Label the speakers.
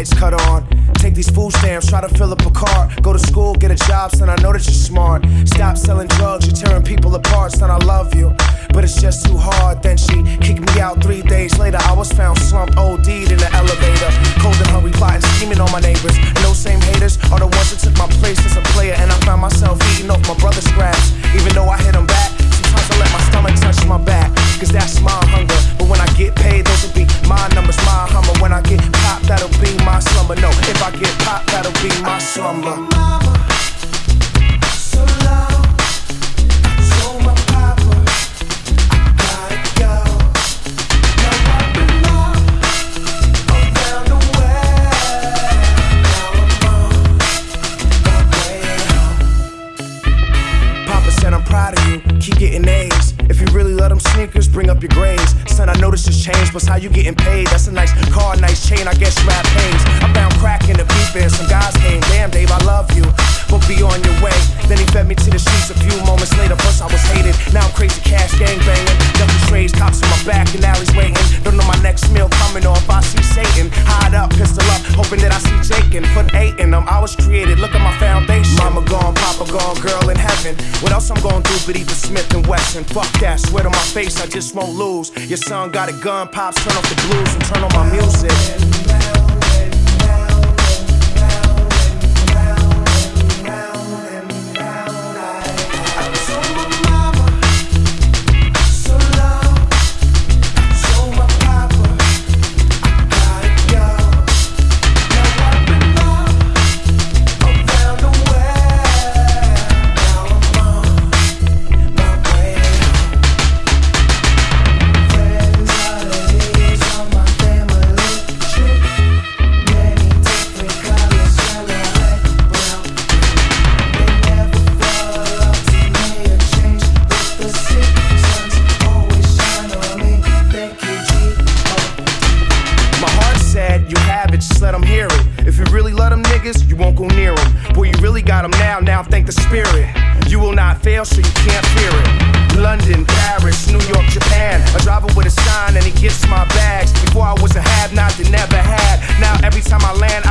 Speaker 1: lights cut on. Take these food stamps, try to fill up a car. Go to school, get a job, son. I know that you're smart. Stop selling drugs, you're tearing people apart, son. I love you, but it's just too hard. Then she kicked me out three days later. I was found slumped, OD'd in the elevator. Cold and hungry, plotting, scheming on my neighbors. And those same haters are the ones that took my place as a player. And I found myself eating off my brother's scraps. Even though I hit him back, slumber. No, if I get popped, that'll be my slumber.
Speaker 2: So
Speaker 1: up your grades. Son, I know this has changed, how you getting paid? That's a nice car, nice chain, I guess rap pays. I found crack in the beef and some guys came. Damn, Dave, I love you, but be on your way. Then he fed me to the streets a few moments later. First I was hated, now I'm crazy cash gang banging. Double trades, cops on my back, and now he's waiting. Don't know my next meal coming or if I see Satan. Hide up, pistol up, hoping that I see Jake and put eight in them. I was created, look gone, Papa gone, girl in heaven. What else I'm gonna do but eat Smith and Wesson? Fuck that, sweat on my face, I just won't lose. Your son got a gun, pops, turn off the blues and turn on my music. Got them now, now thank the spirit. You will not fail, so you can't fear it. London, Paris, New York, Japan. A driver with a sign and he gets my bags. Before I was a have not, they never had. Now every time I land,